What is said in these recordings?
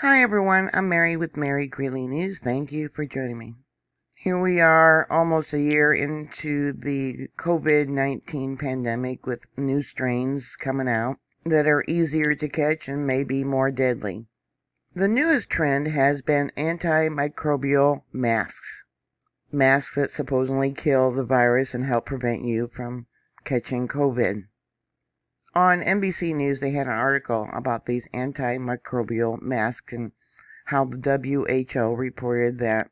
Hi everyone, I'm Mary with Mary Greeley News. Thank you for joining me. Here we are almost a year into the COVID-19 pandemic with new strains coming out that are easier to catch and maybe more deadly. The newest trend has been antimicrobial masks. Masks that supposedly kill the virus and help prevent you from catching COVID. On NBC News, they had an article about these antimicrobial masks and how the WHO reported that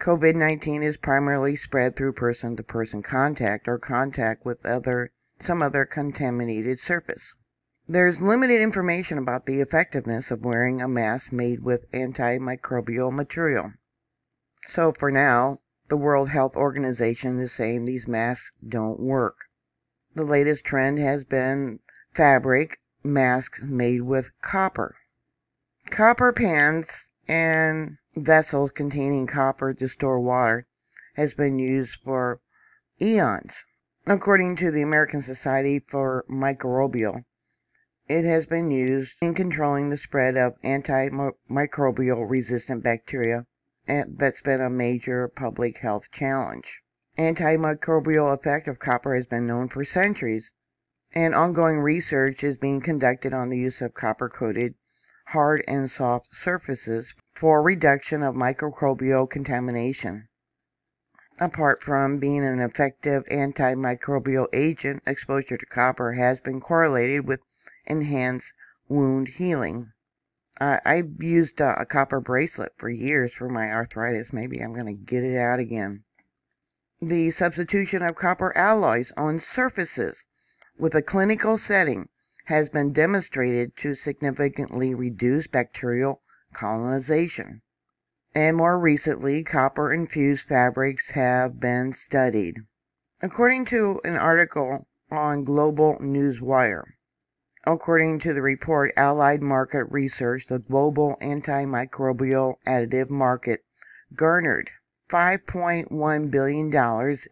COVID 19 is primarily spread through person to person contact or contact with other some other contaminated surface. There's limited information about the effectiveness of wearing a mask made with antimicrobial material. So for now, the World Health Organization is saying these masks don't work. The latest trend has been fabric masks made with copper. Copper pans and vessels containing copper to store water has been used for eons. According to the American Society for Microbial, it has been used in controlling the spread of antimicrobial resistant bacteria and that's been a major public health challenge. Antimicrobial effect of copper has been known for centuries and ongoing research is being conducted on the use of copper coated hard and soft surfaces for reduction of microbial contamination. Apart from being an effective antimicrobial agent, exposure to copper has been correlated with enhanced wound healing. I used uh, a copper bracelet for years for my arthritis. Maybe I'm going to get it out again. The substitution of copper alloys on surfaces with a clinical setting has been demonstrated to significantly reduce bacterial colonization. And more recently, copper infused fabrics have been studied. According to an article on Global Newswire, according to the report Allied Market Research, the global antimicrobial additive market garnered $5.1 billion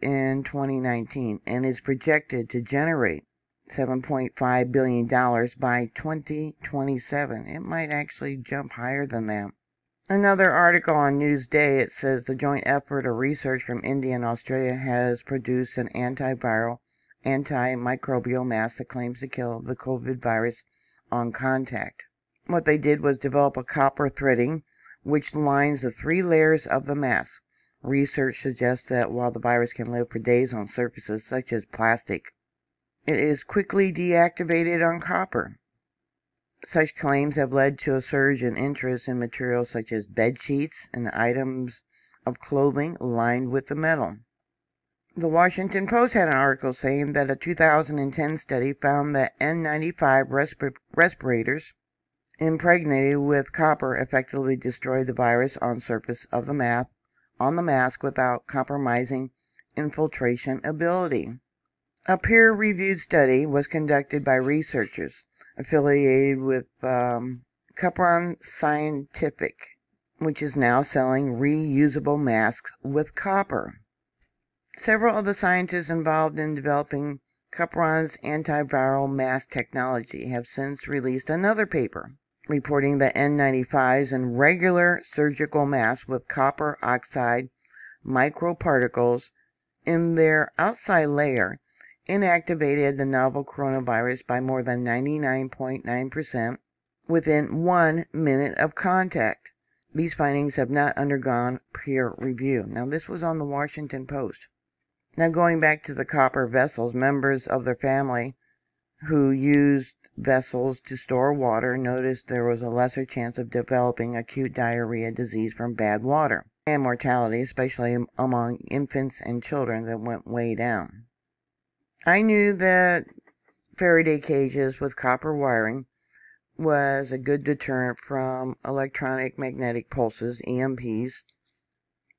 in 2019 and is projected to generate $7.5 billion by 2027. It might actually jump higher than that. Another article on Newsday, it says the joint effort of research from India and Australia has produced an antiviral, antimicrobial mask that claims to kill the COVID virus on contact. What they did was develop a copper threading which lines the three layers of the mask. Research suggests that while the virus can live for days on surfaces such as plastic, it is quickly deactivated on copper. Such claims have led to a surge in interest in materials such as bed sheets and items of clothing lined with the metal. The Washington Post had an article saying that a 2010 study found that N95 resp- respirators impregnated with copper effectively destroyed the virus on surface of the mask on the mask without compromising infiltration ability. A peer-reviewed study was conducted by researchers affiliated with um, Cupron Scientific, which is now selling reusable masks with copper. Several of the scientists involved in developing Cupron's antiviral mask technology have since released another paper reporting that N95s and regular surgical masks with copper oxide microparticles in their outside layer inactivated the novel coronavirus by more than 99.9% within one minute of contact. These findings have not undergone peer review. Now, this was on the Washington Post. Now, going back to the copper vessels, members of their family who used vessels to store water noticed there was a lesser chance of developing acute diarrhea disease from bad water and mortality, especially among infants and children that went way down. I knew that Faraday cages with copper wiring was a good deterrent from electronic magnetic pulses, EMPs,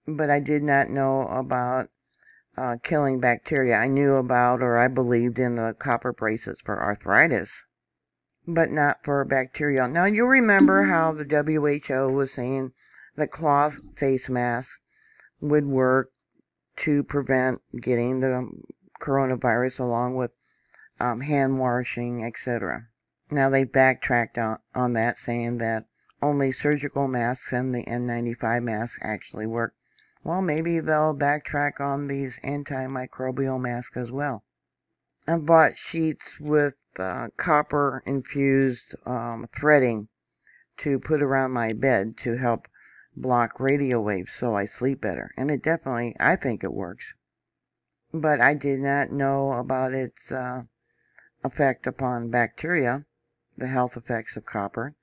but I did not know about uh, killing bacteria. I knew about or I believed in the copper bracelets for arthritis, but not for bacterial. Now, you'll remember how the WHO was saying that cloth face masks would work to prevent getting the coronavirus along with um, hand washing, etc. Now they've backtracked on, on that, saying that only surgical masks and the N95 masks actually work. Well, maybe they'll backtrack on these antimicrobial masks as well. I bought sheets with uh, copper infused um, threading to put around my bed to help block radio waves so I sleep better. And it definitely, I think it works. But I did not know about its uh, effect upon bacteria, the health effects of copper.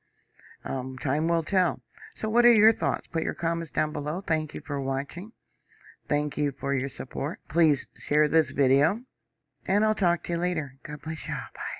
Um, time will tell. So what are your thoughts? Put your comments down below. Thank you for watching. Thank you for your support. Please share this video. And I'll talk to you later. God bless you. Bye.